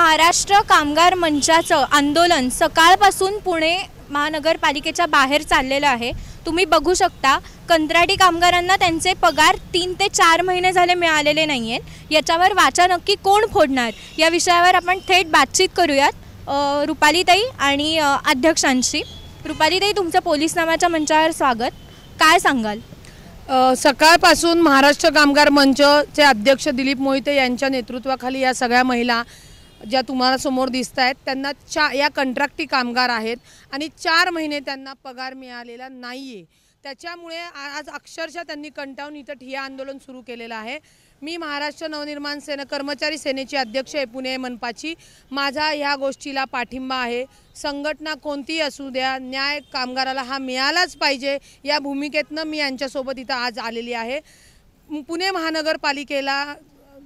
महाराष्ट्र कामगार मंचाचं आंदोलन सकाळपासून पुणे महानगरपालिकेच्या बाहेर चाललेलं आहे. तुम्ही बघू शकता कंत्राटी कामगारांना त्यांचे पगार तीन ते चार महिने झाले मिळालेले नाही आहेत याच्यावर वाचा नक्की कोण फोडणार? या विषयावर आपण थेट बातचीत करूयात रुपालीताई आणि अध्यक्षांशी. रुपालीताई तुमचं पोलीस नामाच्या मंचावर स्वागत. काय सांगाल? सकाळपासून महाराष्ट्र कामगार मंचचे अध्यक्ष दिलीप मोहिते यांच्या नेतृत्वाखाली या सगळ्या महिला ज्या तुम्हाला समोर दिसत आहेत त्यांना चा या कंत्राटी कामगार आहेत आणि चार महिने त्यांना पगार मिळालेला नाही आहे त्याच्यामुळे आज अक्षरशः त्यांनी कंटाळून इथं ठिया आंदोलन सुरू केलेलं आहे. मी महाराष्ट्र नवनिर्माण सेना कर्मचारी सेनेची अध्यक्ष आहे पुणे मनपाची. माझा ह्या गोष्टीला पाठिंबा आहे. संघटना कोणतीही असू द्या न्याय कामगाराला हा मिळालाच पाहिजे. या भूमिकेतनं मी यांच्यासोबत इथं आज आलेली आहे. पुणे महानगरपालिकेला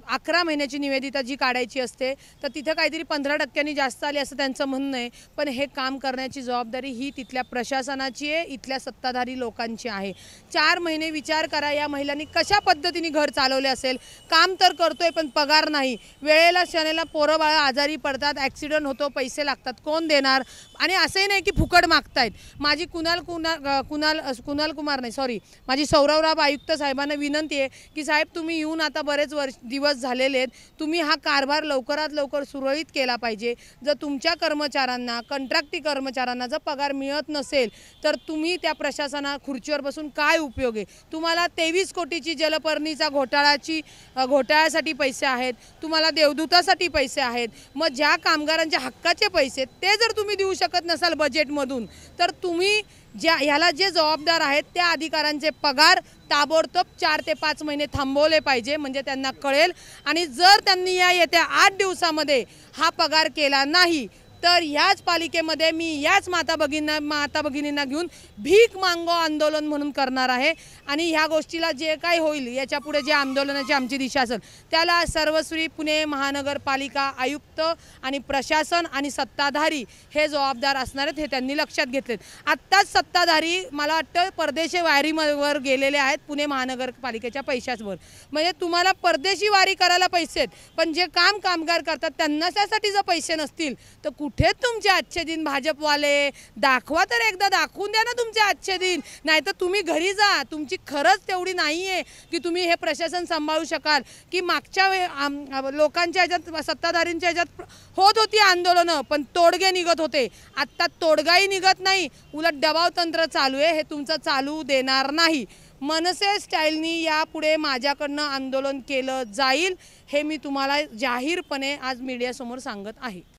अकरा महिन्याची निवेदिता जी काढायची असते तर तिथं काहीतरी पंधरा टक्क्यांनी जास्त आली असं त्यांचं म्हणणं आहे. पण हे काम करण्याची जबाबदारी ही तिथल्या प्रशासनाची आहे इथल्या सत्ताधारी लोकांची आहे. चार महिने विचार करा या महिलांनी कशा पद्धतीने घर चालवले असेल? काम तर करतोय पण पगार नाही. वेळेला क्षणेला पोरं बाळं आजारी पडतात ॲक्सिडेंट होतो पैसे लागतात कोण देणार? आणि असंही नाही की फुकट मागतायत. माझी कुणाल कुणाल कुणाल कुणाल कुमार नाही सॉरी. माझी सौरवराव आयुक्त साहेबांना विनंती आहे की साहेब तुम्ही येऊन आता बरेच वर्ष दिवस झालेले आहेत तुम्ही हा कारभार लवकरात लवकर सुरळीत केला पाहिजे. जर तुमच्या कर्मचाऱ्यांना कंट्रॅक्टी कर्मचाऱ्यांना जर पगार मिळत नसेल तर तुम्ही त्या प्रशासना खुर्चीवर बसून काय उपयोग आहे? तुम्हाला तेवीस कोटीची जलपर्णीचा घोटाळाची घोटाळ्यासाठी पैसे आहेत तुम्हाला देवदूतासाठी पैसे आहेत. मग ज्या कामगारांच्या हक्काचे पैसे ते जर तुम्ही देऊ शकत नसाल बजेटमधून तर तुम्ही ज्या ह्याला जे जबाबदार आहेत त्या अधिकाऱ्यांचे पगार ताबडतोब चार ते पाच महिने थांबवले पाहिजे म्हणजे त्यांना कळेल. आणि जर त्यांनी या येत्या आठ दिवसामध्ये हा पगार केला नाही तर ह्याच पालिकेमध्ये मी याच माता भगिनींना माता भगिनींना घेऊन भीक मांगो आंदोलन म्हणून करणार आहे. आणि ह्या गोष्टीला जे काही होईल याच्यापुढे जे आंदोलनाची आमची दिशा असेल त्याला सर्वस्वी पुणे महानगरपालिका आयुक्त आणि प्रशासन आणि सत्ताधारी हे जबाबदार असणार आहेत हे त्यांनी लक्षात घेतलेत. आत्ताच सत्ताधारी मला वाटतं परदेशी वारीवर गेलेले आहेत पुणे महानगरपालिकेच्या पैशाचवर. म्हणजे तुम्हाला परदेशी वारी करायला पैसे आहेत पण जे काम कामगार करतात त्यांना त्यासाठी जर पैसे नसतील तर कुठे तुमचे आजचे दिन? भाजपवाले दाखवा तर एकदा दाखवून द्या ना तुमचे आजचे दिन. नाही तर तुम्ही घरी जा. तुमची खरंच तेवढी नाही आहे की तुम्ही हे प्रशासन सांभाळू शकाल. की मागच्या वे लोकांच्या ह्याच्यात सत्ताधारींच्या ह्याच्यात होत होती आंदोलनं पण तोडगे निघत होते. आत्ता तोडगाही निघत नाही. उलट दबाव तंत्र चालू आहे. हे तुमचं चालू देणार नाही. मनसे स्टाईलनी यापुढे माझ्याकडनं आंदोलन केलं जाईल हे मी तुम्हाला जाहीरपणे आज मीडियासमोर सांगत आहे.